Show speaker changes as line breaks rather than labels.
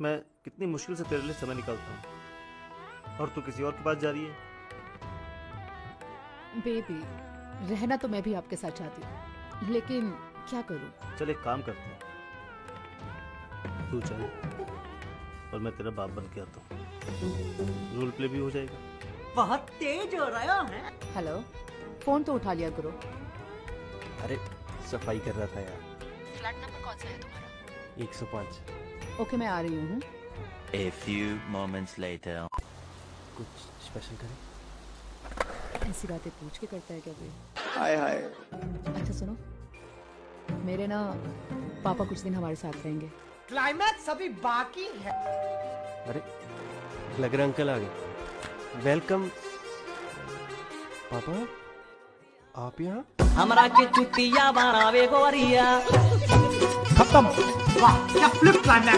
मैं कितनी मुश्किल से तेरे लिए समय निकालता हूँ। और तू किसी और के पास जा रही है?
बेबी रहना तो मैं भी आपके साथ चाहती हूँ। लेकिन क्या करूँ?
चल एक काम करते हैं। तू चल और मैं तेरा बाप बन के आता हूँ। रोल प्ले भी हो जाएगा।
बहुत तेज हो रहा है
हेलो फ़ोन तो उठा लिया करो।
अरे सफ़ाई कर रहा था यार।
फ्लैट नंबर कौन सा है तुम्हारा?
105
ओके मैं आ रही हूँ।
A few moments later.
कुछ स्पेशल करें?
ऐसी बातें पूछ के करता है क्या कोई?
हाय हाय।
अच्छा सुनो। मेरे ना पापा कुछ दिन हमारे साथ रहेंगे।
क्लाइमैक्स अभी बाकी है।
अरे लग रहा अंकल आ गए वेलकम पापा आप यहाँ?
हमरा के चुतिया बनावे गोरिया। खत्म। वाह क्या फ्लिप क्लाइमैक्स